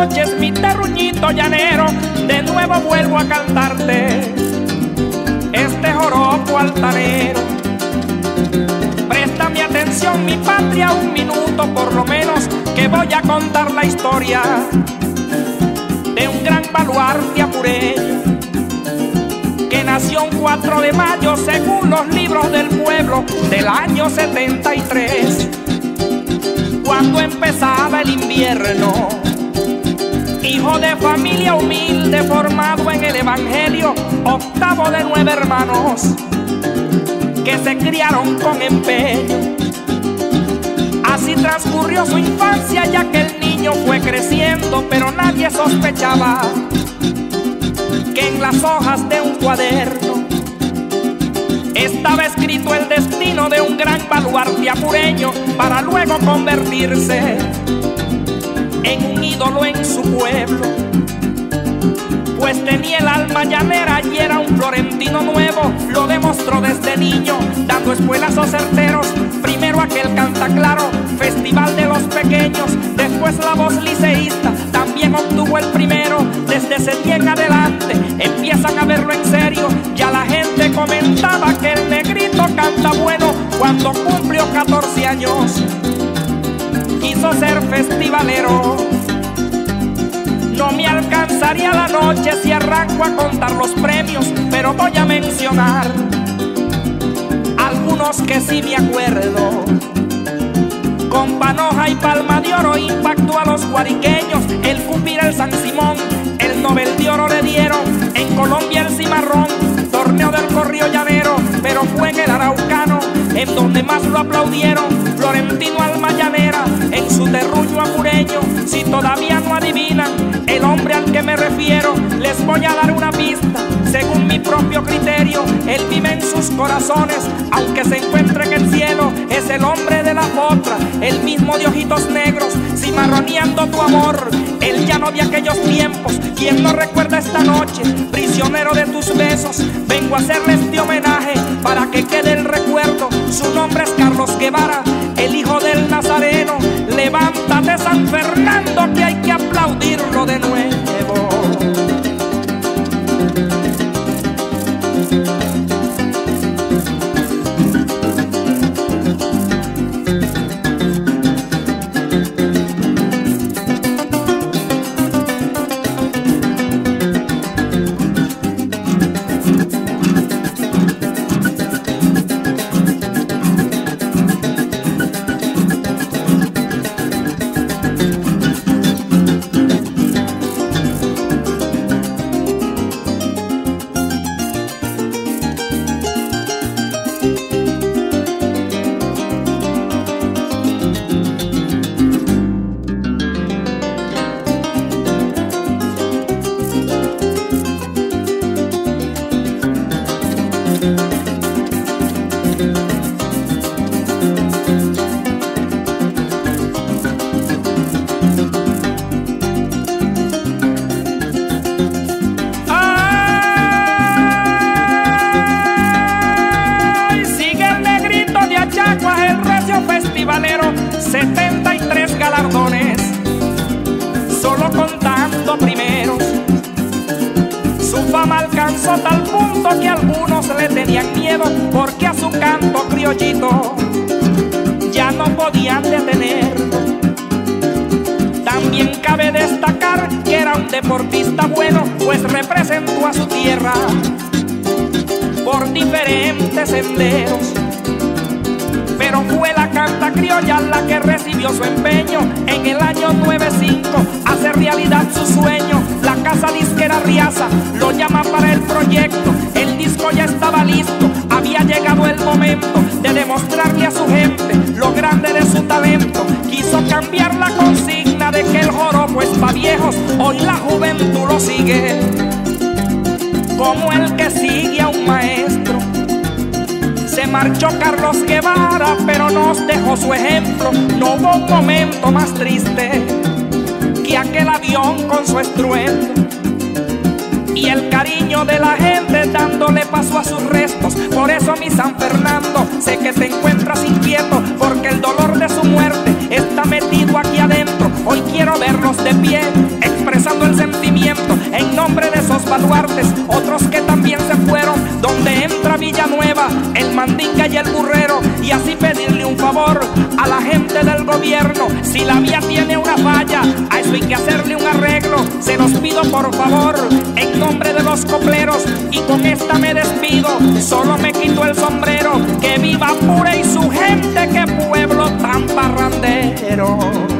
Corrillo llanero, de nuevo vuelvo a cantarte este joropo altanero. Presta mi atención, mi patria, un minuto por lo menos, que voy a contar la historia de un gran baluarte apureño que nació un 4 de mayo según los libros del pueblo del año 73, cuando empezaba el invierno. Hijo de familia humilde formado en el Evangelio, octavo de nueve hermanos que se criaron con empeño. Así transcurrió su infancia ya que el niño fue creciendo, pero nadie sospechaba que en las hojas de un cuaderno estaba escrito el destino de un gran baluarte apureño para luego convertirse en un ídolo en su pueblo. Pues tenía el alma llanera y era un florentino nuevo, lo demostró desde niño, dando espuelazos certeros. Primero aquel canta claro, festival de los pequeños, después la voz liceísta, también obtuvo el primero. Desde ese día en adelante empiezan a verlo en serio, ya la gente no me alcanzaría la noche si arranco a contar los premios, pero voy a mencionar algunos que sí me acuerdo. Con panoja y palma de oro impactó a los guariqueños, el Cupira, el San Simón, el Nobel de Oro le dieron, en Colombia el Cimarrón, torneo del Corrío Llanero, pero fue en el Araucano, en donde más lo aplaudieron, Florentino su si todavía no adivinan el hombre al que me refiero, les voy a dar una pista, según mi propio criterio, él vive en sus corazones, aunque se encuentre en el cielo, es el hombre de la otra, el mismo de ojitos negros, cimarroneando tu amor, el llano de aquellos tiempos, quien no recuerda esta noche, prisionero de tus besos, vengo a hacerle este homenaje para que quede el recuerdo, su nombre es Carlos Guevara, el hijo del Nazareno, levántate San Fernando que hay que aplaudirlo de nuevo. Ya no podían detenerlo. También cabe destacar que era un deportista bueno, pues representó a su tierra por diferentes senderos. Pero fue la canta criolla la que recibió su empeño en el año 95. Hace realidad su sueño. La casa disquera Riaza lo llama para el proyecto. El disco ya estaba listo. Había llegado el momento de demostrarle a su gente lo grande de su talento. Quiso cambiar la consigna de que el joropo es pa' viejos. Hoy la juventud lo sigue como el que sigue a un maestro. Se marchó Carlos Guevara, pero nos dejó su ejemplo. No hubo un momento más triste que aquel avión con su estruendo. Y el cariño de la gente dándole paso a sus restos. Por eso mi San Fernando, sé que te encuentras inquieto, porque el dolor de su muerte está metido aquí adentro. Hoy quiero verlos de pie, expresando el sentimiento baluartes, otros que también se fueron, donde entra Villanueva, el mandinga y el burrero, y así pedirle un favor a la gente del gobierno. Si la vía tiene una falla, a eso hay que hacerle un arreglo. Se los pido por favor, en nombre de los copleros, y con esta me despido. Solo me quito el sombrero, que viva Pura y su gente, que pueblo tan parrandero.